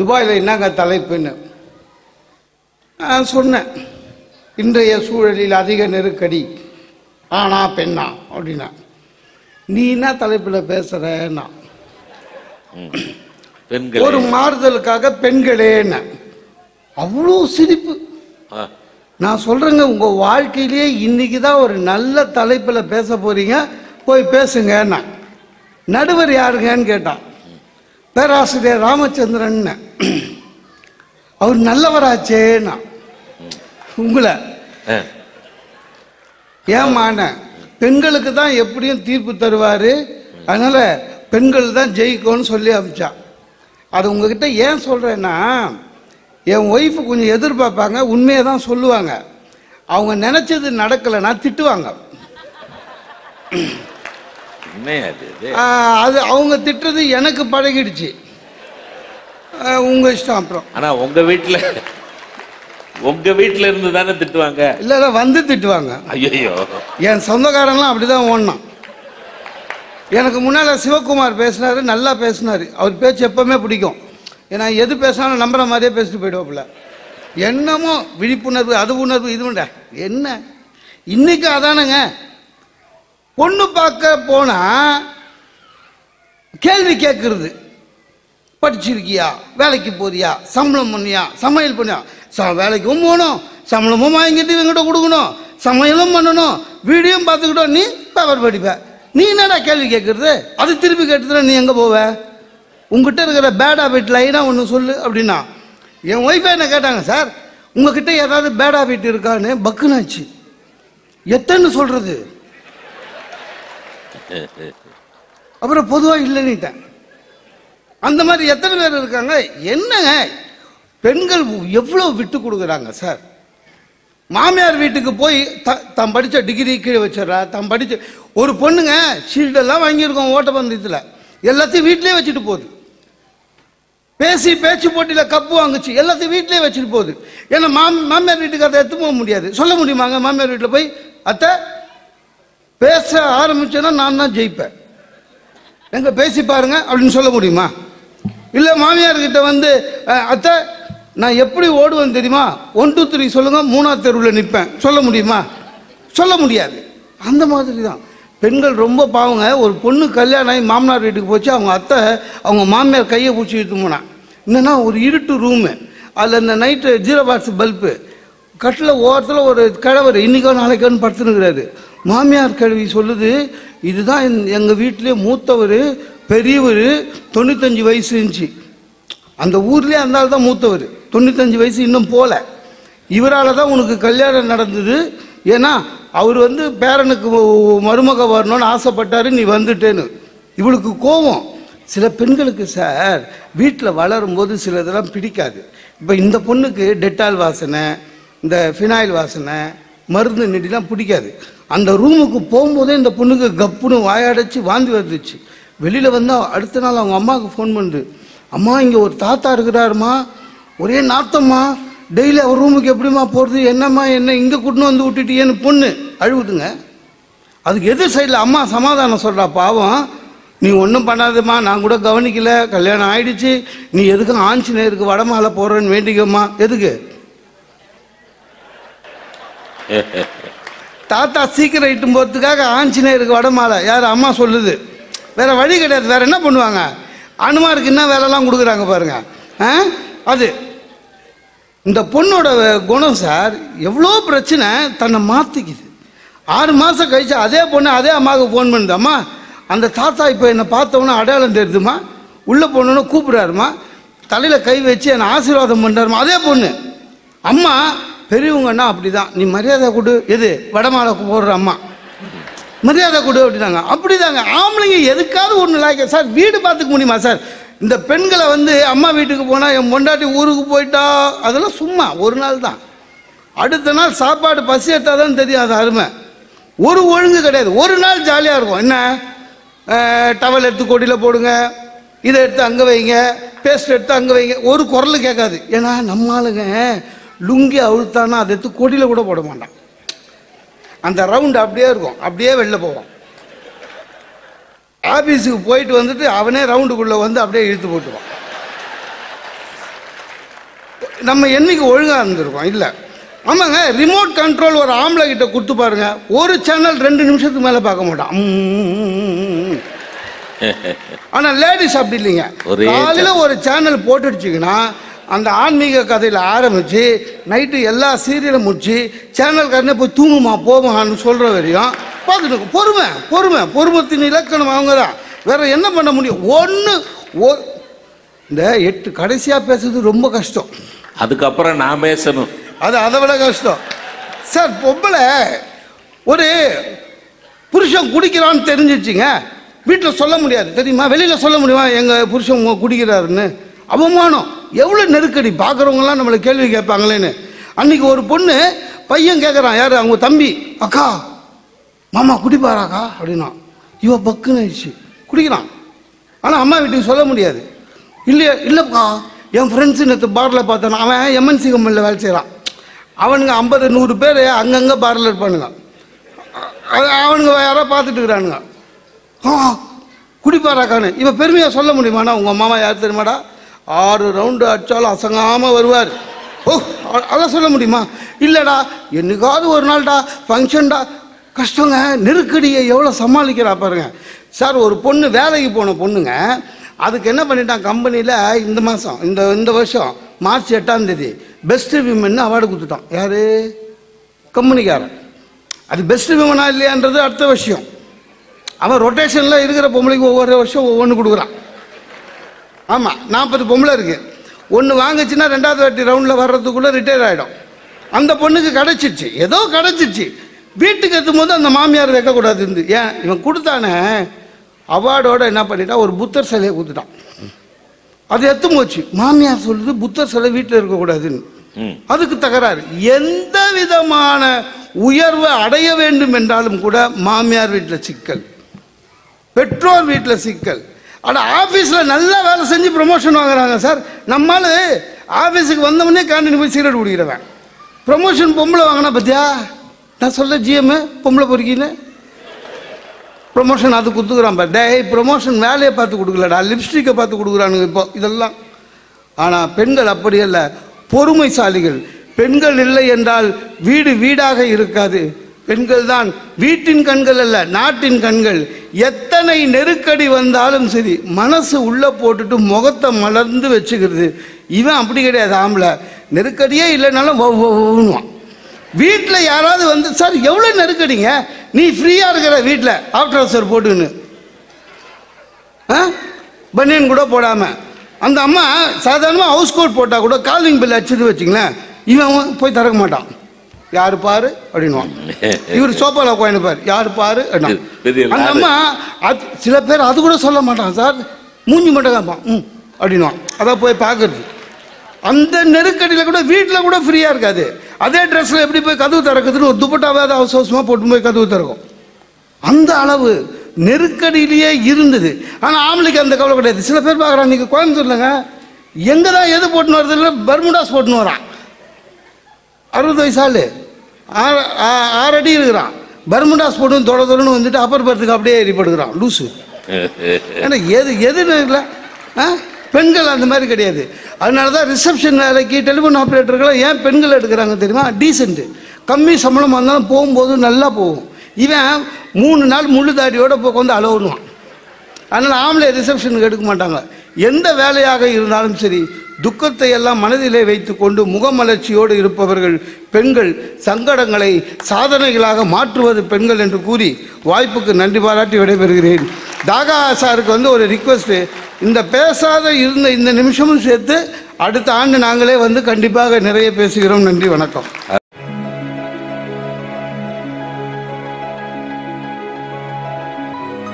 துபாயில் என்னங்க தலைப்புன்னு? நான் சொன்னேன் இன்றைய சூழலில் அதிக நெருக்கடி. ஆனா பெண்ணா அப்படின்னா. நீ என்ன தலைப்பில் பேசுறேன்னா? பெண்கள். ஒரு மாறுதலுக்காக பெண்களேன்னு. அவ்வளோ சிரிப்பு. நான் சொல்றேங்க உங்க வாழ்க்கையிலேயே இன்னைக்கு தான் ஒரு நல்ல தலைப்பில் பேச போறீங்க போய் பேசுங்கன்னா நடுவர் யாருங்கன்னு கேட்டான். பேராசிரியர் ராமச்சந்திரன் அவர் நல்லவராச்சேன்னா. உங்களை. ஏமான பெண்களுக்கு தான் எப்படியும் தீர்ப்பு தருவாரு. அதனால பெண்கள் தான் ஜெயிக்கும்னு சொல்லி அமிச்சான் அது உங்ககிட்ட ஏன் சொல்றேன்னா என் ஒய்ஃபு கொஞ்சம் எதிர்பார்ப்பாங்க உண்மையை தான் சொல்லுவாங்க. அவங்க நினைச்சது நடக்கலைன்னா திட்டுவாங்க. அது அவங்க திட்டுறது எனக்கு பழகிடுச்சு. ஆஹ் உங்க இஷ்டம் அப்புறம். ஆனா உங்க வீட்டுல உங்க வீட்டுல இருந்து தானே திட்டுவாங்க? இல்லை இல்லை வந்து திட்டுவாங்க. ஐயோ என் சொந்தக்காரன்லாம் அப்படிதான் ஓடினான். எனக்கு முன்னால் சிவகுமார் பேசினாரு நல்லா பேசினாரு. அவர் பேச்சு எப்பவுமே பிடிக்கும். ஏன்னா எது பேசினாலும் நம்புற மாதிரியே பேசிட்டு போயிடுவாப்புல. என்னமோ விழிப்புணர்வு அது உணர்வு இது உண்டா என்ன? இன்னைக்கு அதானுங்க. பொண்ணு பார்க்க போனா கேள்வி கேட்கறது படிச்சிருக்கியா? வேலைக்கு போறியா? சம்பளம் பண்ணியா? சமையல் பண்ணியா? ச வேலைக்கும் போகணும். சம்பளமும் வாங்கிட்டு இவங்கிட்ட கொடுக்கணும். சமையலும் பண்ணணும். வீடியும் பார்த்துக்கிட்டோம். நீ பேப்பர் படிப்ப. நீ என்னடா கேள்வி கேட்குறது? அது திருப்பி கேட்டதுல நீ எங்கே போவ? உங்ககிட்ட இருக்கிற பேட் ஹாபிட் லைனாக ஒன்று சொல்லு அப்படின்னா என் ஒய்ஃபை என்ன கேட்டாங்க சார் உங்ககிட்ட ஏதாவது பேட் ஹாபிட் இருக்கான்னு பக்குனாச்சு. எத்தனை சொல்றது? அப்புறம் பொதுவாக இல்லைன்னுட்டேன். அந்த மாதிரி எத்தனை பேர் இருக்காங்க? என்னங்க? பெண்கள் எவ்வளோ விட்டு கொடுக்குறாங்க சார் மாமியார் வீட்டுக்கு போய் த தான் படித்த டிகிரி கீழே வச்சிடறா தான் படித்த ஒரு பொண்ணுங்க ஷீல்டெல்லாம் வாங்கியிருக்கோம் ஓட்டப்பந்தயத்தில் எல்லாத்தையும் வீட்டிலே வச்சுட்டு போகுது. பேசி பேச்சு போட்டியில் கப்பு வாங்குச்சு எல்லாத்தையும் வீட்டிலே வச்சுட்டு போகுது. ஏன்னா மாம் மாமியார் வீட்டுக்கு அதை எடுத்து போக முடியாது. சொல்ல முடியுமாங்க? மாமியார் வீட்டில் போய் அத்தை பேச ஆரம்பிச்சேன்னா நான் தான் ஜெயிப்பேன். எங்க பேசி பாருங்க அப்படின்னு சொல்ல முடியுமா? இல்ல மாமியார் கிட்ட வந்து அத்தை நான் எப்படி ஓடுவேன் தெரியுமா? ஒன் டூ த்ரீ சொல்லுங்க மூணாவது தெருவில் நிற்பேன் சொல்ல முடியுமா? சொல்ல முடியாது. அந்த மாதிரி தான் பெண்கள் ரொம்ப பாவங்க. ஒரு பொண்ணு கல்யாணம் ஆகி மாமனார் வீட்டுக்கு போச்சு அவங்க அத்தை அவங்க மாமியார் கையை பிடிச்சி இழுத்து போனான். என்னன்னா ஒரு இருட்டு ரூமு அதில் இந்த நைட்டு ஜீரோ பாக்ஸ் பல்பு கட்டில் ஓரத்தில் ஒரு கிழவர் இன்னைக்கோ நாளைக்கோன்னு படுத்துனுங்கிறாரு மாமியார் கிழவி சொல்லுது இதுதான் எங்கள் வீட்டிலே மூத்தவர் பெரியவர் தொண்ணூத்தஞ்சு வயசு இருந்துச்சு. அந்த ஊர்லேயே அந்த ஆள் தான் மூத்தவர். தொண்ணூத்தஞ்சு வயசு இன்னும் போல. இவரால் தான் உனக்கு கல்யாணம் நடந்தது. ஏன்னா அவர் வந்து பேரனுக்கு மருமக வரணும்னு ஆசைப்பட்டாரு நீ வந்துட்டேன்னு. இவளுக்கு கோவம். சில பெண்களுக்கு சார் வீட்டில் வளரும்போது சில இதெல்லாம் பிடிக்காது. இப்போ இந்த பொண்ணுக்கு டெட்டால் வாசனை இந்த ஃபினாயில் வாசனை மருந்து நெடிலாம் பிடிக்காது. அந்த ரூமுக்கு போகும்போதே இந்த பொண்ணுக்கு கப்புன்னு வாயடைச்சி வாந்தி வந்துச்சு. வெளியில் வந்து அடுத்த நாள் அவங்க அம்மாவுக்கு ஃபோன் பண்ணுது அம்மா இங்கே ஒரு தாத்தா இருக்கிறாருமா? ஒரே நாத்தம்மா? டெய்லி அவர் ரூமுக்கு எப்படிம்மா போகிறது என்னம்மா என்ன? இங்கே கூட்டின்னு வந்து விட்டுட்டியேன்னு பொண்ணு அழுகுதுங்க. அதுக்கு எதிர் சைடில் அம்மா சமாதானம் சொல்கிறா பாவம் நீ ஒன்றும் பண்ணாதம்மா. நான் கூட கவனிக்கல. கல்யாணம் ஆயிடுச்சு. நீ எதுக்கு ஆஞ்சநேயருக்கு வடமாலை போடுறேன்னு வேண்டிக்கம்மா? எதுக்கு? தாத்தா சீக்கிரம் இட்டும் போகிறதுக்காக ஆஞ்சநேயருக்கு வடமாலை யார்? அம்மா சொல்லுது. வேற வழி கிடையாது. வேற என்ன பண்ணுவாங்க? அனுமாருக்கு என்ன வேலைலாம் கொடுக்குறாங்க பாருங்க. ஆ? அது இந்த பொண்ணோட குணம் சார் எவ்வளோ பிரச்சனை தன்னை மாற்றிக்குது ஆறு மாதம் கழிச்சு அதே பொண்ணு அதே அம்மாவுக்கு ஃபோன் பண்ணுது அம்மா அந்த தாத்தா இப்போ என்னை பார்த்தவொன்னே அடையாளம் தெரியுதுமா உள்ளே போனோன்னு கூப்பிடுறாருமா தலையில் கை வச்சு என்னை ஆசீர்வாதம் பண்ணுறாருமா அதே பொண்ணு. அம்மா பெரியவங்கன்னா அப்படி தான் நீ மரியாதை கொடு. எது? வடமாலை போடுற அம்மா. மரியாதை கொடு அப்படின்னாங்க. அப்படிதாங்க. ஆம்பளைங்க எதுக்காவது ஒன்று லாய்க்க சார் வீடு பார்த்துக்க முடியுமா சார்? இந்த பெண்களை வந்து அம்மா வீட்டுக்கு போனால் என் பொண்டாட்டி ஊருக்கு போயிட்டா? அதெல்லாம் சும்மா ஒரு நாள் தான். அடுத்த நாள் சாப்பாடு பசி எடுத்தால் தான் தெரியும் அது அருமை. ஒரு ஒழுங்கு கிடையாது. ஒரு நாள் ஜாலியாக இருக்கும். என்ன? டவல் எடுத்து கொடியில் போடுங்க. இதை எடுத்து அங்கே வைங்க. பேஸ்ட் எடுத்து அங்கே வைங்க. ஒரு குரல் கேட்காது. ஏன்னா நம்ம ஆளுங்க லுங்கி அழுத்தானா அதை எடுத்து கொடியில் கூட போட மாட்டான். அந்த ரவுண்ட் அப்படியே இருக்கும். அப்படியே வெளில போவோம் ஆபீஸுக்கு போயிட்டு வந்துட்டு அவனே ரவுண்டுக்குள்ளே வந்து அப்படியே இழுத்து போட்டுருவான். நம்ம என்னைக்கு ஒழுங்கா இருந்திருக்கோம்? இல்ல. ஆமாங்க ரிமோட் கண்ட்ரோல் ஒரு ஆம்பளை கிட்ட கொடுத்து பாருங்க. ஒரு சேனல் ரெண்டு நிமிஷத்துக்கு மேல பார்க்க மாட்டான். உம். ஆனா லேடிஸ் அப்படி இல்லைங்க. ஒரே காலையில ஒரு சேனல் போட்டுடுச்சிங்கன்னா அந்த ஆன்மீக கதையில ஆரம்பிச்சு நைட்டு எல்லா சீரியலும் முடிச்சு சேனல்காரனே போய் தூங்குமா போமான்னு சொல்ற வரையும் பார்த்துட்டு. பொறுமை பொறுமை பொறுமத்தின் இலக்கணம் அவங்க தான் வேற என்ன பண்ண முடியும்? ஒன்று இந்த எட்டு கடைசியா பேசுறது ரொம்ப கஷ்டம். அதுக்கப்புறம் நான் பேசணும். அது அதை விட கஷ்டம். சார் பொம்பளை ஒரு புருஷன் குடிக்கிறான்னு தெரிஞ்சிச்சுங்க. வீட்டில் சொல்ல முடியாது. தெரியுமா? வெளியில் சொல்ல முடியுமா? எங்கள் புருஷன் குடிக்கிறாருன்னு. அவமானம். எவ்வளோ நெருக்கடி? பார்க்குறவங்களாம் நம்மளை கேள்வி கேட்பாங்களேன்னு. அன்னைக்கு ஒரு பொண்ணு பையன் கேட்குறான் யார்? அவங்க தம்பி. அக்கா மாமா குடிப்பாராக்கா? அப்படின்னா இவ பக்குன்னு ஆயிடுச்சு. குடிக்கிறான். ஆனால் அம்மா வீட்டுக்கு சொல்ல முடியாது. இல்லையா இல்லைப்பா. என் ஃப்ரெண்ட்ஸு நேற்று பாரில் பார்த்தேன். அவன் எம்என்சி கம்பெனியில் வேலை செய்கிறான் அவனுங்க ஐம்பது நூறு பேர் அங்கங்கே பாரில் இருப்பானுங்க. அவனுங்க யாரோ பார்த்துட்டு இருக்கிறானுங்க. ஆ குடிப்பாராக்கான்னு. இவன் பெருமையாக சொல்ல முடியுமாண்ணா? உங்கள் மாமா யார் தெரியுமாடா? ஆறு ரவுண்டு அடிச்சாலும் அசங்காமல் வருவார். ஓ அதான் சொல்ல முடியுமா? இல்லைடா என்னைக்காவது ஒரு நாள்டா ஃபங்க்ஷன்டா கஷ்டங்க நெருக்கடியை எவ்வளோ சமாளிக்கிறா பாருங்க. சார் ஒரு பொண்ணு வேலைக்கு போன பொண்ணுங்க அதுக்கு என்ன பண்ணிட்டான் கம்பெனியில் இந்த மாதம் இந்த இந்த வருஷம் மார்ச் எட்டாம் தேதி பெஸ்ட் விமன் அவார்டு கொடுத்துட்டான். யார்? கம்பெனிக்காரன். அது பெஸ்ட் விமனா இல்லையான்றது அடுத்த விஷயம். அவன் ரொட்டேஷனில் இருக்கிற பொம்பளைக்கு ஒவ்வொரு வருஷம் ஒவ்வொன்று கொடுக்குறான். ஆமாம் நாற்பது பொம்பளை இருக்கு. ஒன்று வாங்குச்சுன்னா ரெண்டாவது வாட்டி ரவுண்டில் வர்றதுக்குள்ளே ரிட்டையர் ஆகிடும் அந்த பொண்ணுக்கு கிடச்சிருச்சு ஏதோ கிடச்சிருச்சு வீட்டுக்கு எத்தும்போது அந்த மாமியார் வைக்கக்கூடாது இருந்து. ஏன்? இவன் கொடுத்தானே. அவார்டோட என்ன பண்ணிட்டான் ஒரு புத்தர் சிலையை கொடுத்துட்டான். அது எத்தும் போச்சு. மாமியார் சொல்லுது புத்தர் சிலை வீட்டில் இருக்கக்கூடாதுன்னு. அதுக்கு தகராறு. எந்த விதமான உயர்வு அடைய வேண்டும் என்றாலும் கூட மாமியார் வீட்டில் சிக்கல். பெற்றோர் வீட்டில் சிக்கல். ஆனால் ஆஃபீஸில் நல்லா வேலை செஞ்சு ப்ரொமோஷன் வாங்குறாங்க சார். நம்மால் ஆஃபீஸுக்கு வந்தவொடனே கேண்டீன் போய் சிகரெட் குடிக்கிறவன். ப்ரொமோஷன் பொம்பளை வாங்கினா பத்தியா? நான் சொல்ல ஜிஎம் பொம்பளை பொறுக்கின்னு. ப்ரொமோஷன் அது கொடுத்துக்குறான் பா டேய் ப்ரொமோஷன் வேலையை பார்த்து கொடுக்கலடா. லிப்ஸ்டிக்கை பார்த்து கொடுக்குறானுங்க இப்போ இதெல்லாம். ஆனால் பெண்கள் அப்படி இல்லை பொறுமைசாலிகள். பெண்கள் இல்லை என்றால் வீடு வீடாக இருக்காது. பெண்கள் தான் வீட்டின் கண்கள் அல்ல நாட்டின் கண்கள். எத்தனை நெருக்கடி வந்தாலும் சரி மனசு உள்ளே போட்டுட்டு முகத்தை மலர்ந்து வச்சுக்கிறது. இவன் அப்படி கிடையாது ஆம்பளை. நெருக்கடியே இல்லைனாலும் வவ் வீட்டில் யாராவது வந்து சார் எவ்வளோ நெருக்கடிங்க? நீ ஃப்ரீயாக இருக்கிற வீட்டில் ஆஃப்டர் சார் போட்டுன்னு. ஆ? பனியன் கூட போடாமல் அந்த அம்மா சாதாரணமாக ஹவுஸ் கோட் போட்டால் கூட காலிங் பில் அடிச்சுட்டு வச்சிங்களேன் இவன் போய் திறக்க மாட்டான். யாரு பாரு அப்படின்வான் இவர் சோப்பால உட்காந்துப்பார் யாரு பாரு அப்படின்னா. அந்த. அம்மா அது சில பேர் அது கூட சொல்ல மாட்டான் சார். மூஞ்சி மட்டும் காப்பான் ம் அப்படின்வான் அதான் போய் பார்க்கறது. அந்த நெருக்கடியில் கூட வீட்டில் கூட ஃப்ரீயாக இருக்காது. அதே ட்ரெஸ்ஸில் எப்படி போய் கதவு திறக்குதுன்னு ஒரு துப்பட்டாவாவது அவசர அவசரமாக போட்டு போய் கதவு திறக்கும். அந்த அளவு நெருக்கடியிலேயே இருந்தது. ஆனால் ஆம்பளைக்கு அந்த கவலை கிடையாது. சில பேர் பார்க்குறான் நீங்கள் கோயம்புத்தூர்லங்க. எங்கே தான் எது போட்டுன்னு வருது இல்லை பர்முடாஸ் போட்டுன்னு வரான். அறுபது வயசு ஆளு. ஆறு ஆ- அடி இருக்கிறான். பர்முண்டாஸ் போட்டு தொட தொடன்னு வந்துட்டு அப்பர் பர்த்துக்கு அப்படியே ஏறிப்படுகிறான். லூசு. ஏன்னா எது எதுன்னு இல்லை. ஆ? பெண்கள் அந்த மாதிரி கிடையாது. அதனால தான் ரிசப்ஷன் வேலைக்கு டெலிஃபோன் ஆப்ரேட்டர்கள்லாம் ஏன் பெண்கள் எடுக்கிறாங்க தெரியுமா? டீசெண்ட்டு கம்மி சம்பளமாக இருந்தாலும் போகும்போது நல்லா போகும். இவன் மூணு நாள் முள்ளு தாடியோட போய் வந்து அலவுனுவான். அதனால் ஆம்பளை ரிசப்ஷனுக்கு எடுக்க மாட்டாங்க. எந்த வேலையாக இருந்தாலும் சரி துக்கத்தை எல்லாம் மனதிலே வைத்து கொண்டு முகமலர்ச்சியோடு இருப்பவர்கள் பெண்கள் சங்கடங்களை சாதனைகளாக மாற்றுவது பெண்கள் என்று கூறி வாய்ப்புக்கு நன்றி பாராட்டி விடைபெறுகிறேன். தாகா சாருக்கு வந்து ஒரு ரிக்வஸ்ட்டு இந்த பேசாத இருந்த இந்த நிமிஷமும் சேர்த்து அடுத்த ஆண்டு நாங்களே வந்து கண்டிப்பாக நிறைய பேசுகிறோம். நன்றி வணக்கம்.